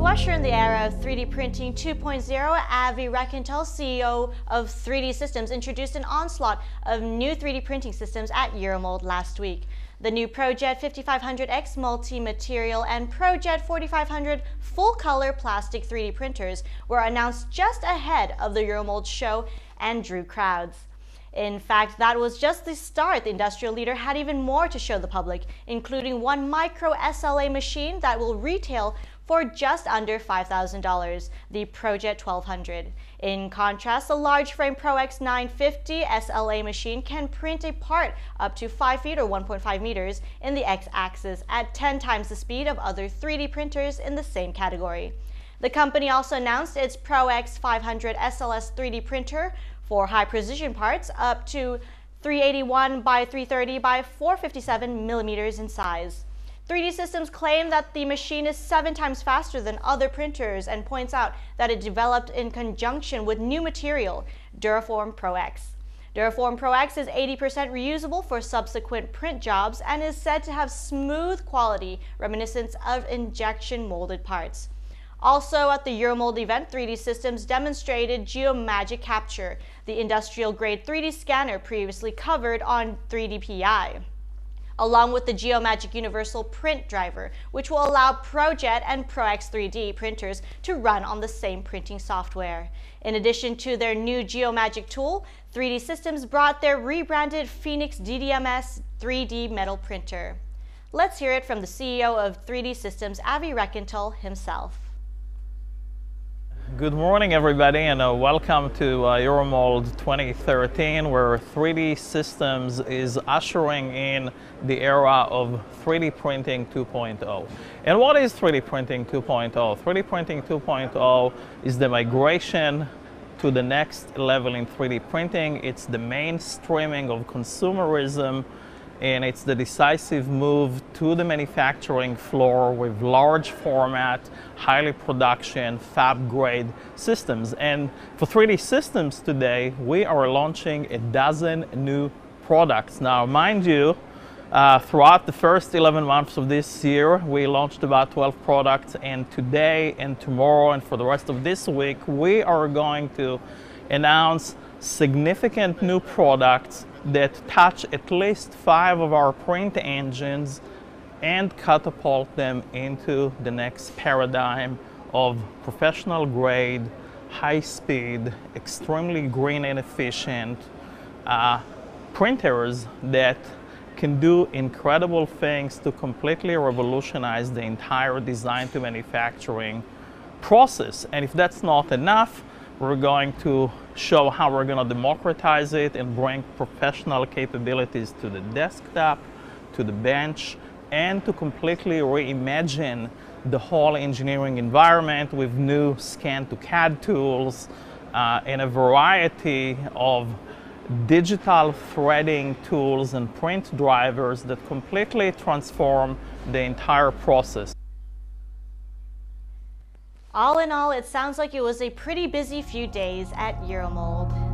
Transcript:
To usher in the era of 3D printing 2.0, Avi Reichental, CEO of 3D Systems, introduced an onslaught of new 3D printing systems at Euromold last week. The new ProJet 5500X multi-material and ProJet 4500 full-color plastic 3D printers were announced just ahead of the Euromold show and drew crowds. In fact, that was just the start. The industrial leader had even more to show the public, including one micro SLA machine that will retail for just under $5,000, the ProJet 1200. In contrast, the large frame ProX 950 SLA machine can print a part up to 5 feet or 1.5 meters in the x-axis at 10 times the speed of other 3D printers in the same category. The company also announced its ProX 500 SLS 3D printer for high precision parts up to 381 by 330 by 457 millimeters in size. 3D Systems claim that the machine is seven times faster than other printers and points out that it developed in conjunction with new material, DuraForm ProX. Duraform Pro X is 80% reusable for subsequent print jobs and is said to have smooth quality reminiscent of injection molded parts. Also at the Euromold event, 3D Systems demonstrated Geomagic Capture, the industrial-grade 3D scanner previously covered on 3DPI along with the Geomagic Universal Print Driver, which will allow ProJet and ProX 3D printers to run on the same printing software. In addition to their new Geomagic tool, 3D Systems brought their rebranded Phoenix DDMS 3D metal printer. Let's hear it from the CEO of 3D Systems, Avi Reichental himself. Good morning, everybody, and uh, welcome to uh, Euromold 2013, where 3D Systems is ushering in the era of 3D printing 2.0. And what is 3D printing 2.0? 3D printing 2.0 is the migration to the next level in 3D printing. It's the mainstreaming of consumerism and it's the decisive move to the manufacturing floor with large format, highly production, fab grade systems. And for 3D systems today, we are launching a dozen new products. Now, mind you, uh, throughout the first 11 months of this year, we launched about 12 products, and today and tomorrow and for the rest of this week, we are going to announce significant new products that touch at least five of our print engines and catapult them into the next paradigm of professional grade, high speed, extremely green and efficient uh, printers that can do incredible things to completely revolutionize the entire design to manufacturing process. And if that's not enough, we're going to show how we're going to democratize it and bring professional capabilities to the desktop, to the bench, and to completely reimagine the whole engineering environment with new scan to CAD tools uh, and a variety of digital threading tools and print drivers that completely transform the entire process. All in all, it sounds like it was a pretty busy few days at Euromold.